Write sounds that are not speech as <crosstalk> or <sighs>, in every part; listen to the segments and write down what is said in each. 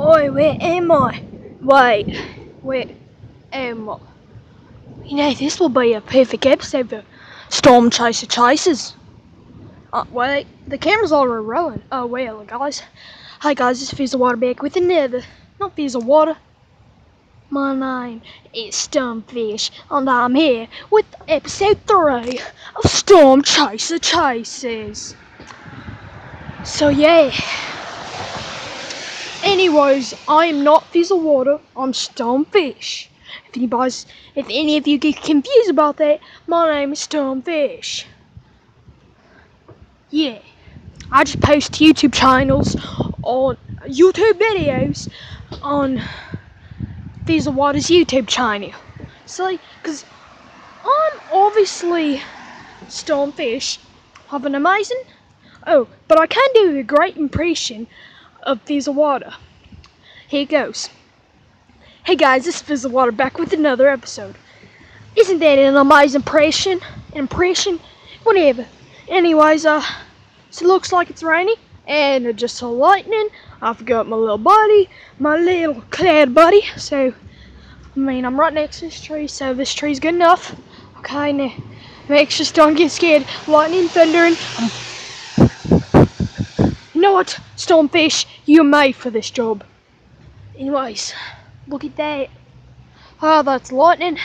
Oi, where am I? Wait, where am I? You know, this will be a perfect episode for Storm Chaser Chasers. Uh, wait, the camera's already rolling. Oh, well, guys. Hi, guys, is Fizzle Water back with another, not Fizzle Water. My name is Stormfish, and I'm here with episode 3 of Storm Chaser Chasers. So, yeah. Anyways, I am not Fizzle Water, I'm Stormfish. If anybody's, if any of you get confused about that, my name is Stormfish. Yeah, I just post YouTube channels on YouTube videos on Fizzle Water's YouTube channel. So, because I'm obviously Stormfish, have an amazing. Oh, but I can do a great impression of Fizzle Water. Here goes. Hey guys, this is Fizzle Water back with another episode. Isn't that an amazing impression? Impression? Whatever. Anyways, uh, so it looks like it's raining, and it just saw lightning. I've got my little buddy, my little cloud buddy. So, I mean, I'm right next to this tree, so this tree's good enough. Okay, now, make sure don't get scared. Lightning, thundering. Know what, Stormfish? You're made for this job. Anyways, look at that. Oh, that's lightning.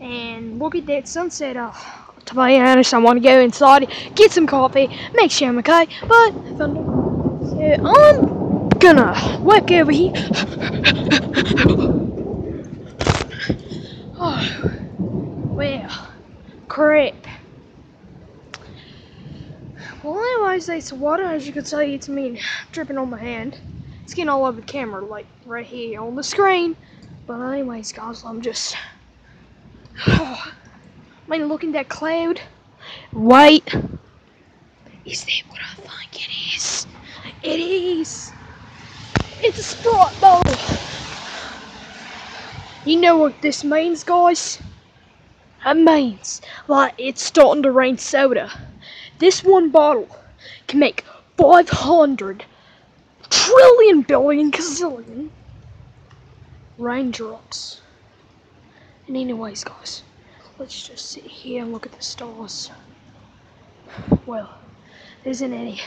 And look at that sunset. Oh, to be honest, I want to go inside, get some coffee, make sure I'm okay. But thunder. So I'm gonna walk over here. <sighs> oh, well, crap. Well, anyways, that's water. As you can see, it's me dripping on my hand. It's getting all over the camera, like right here on the screen. But anyways, guys, I'm just. <sighs> I mean, looking at that cloud. White. Is that what I think it is? It is. It's a Sprite bottle. You know what this means, guys? It means like it's starting to rain soda. This one bottle can make 500 trillion billion gazillion raindrops. And anyways, guys, let's just sit here and look at the stars. Well, there isn't any.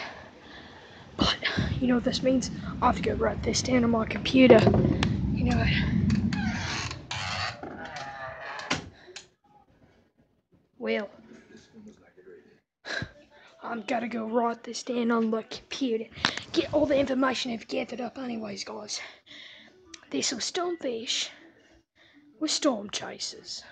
But, you know what this means? I have to go write this down on my computer. You know? Well, I'm gotta go write this down on the computer. Get all the information I've gathered up anyways, guys. This was Stormfish with Storm Chasers.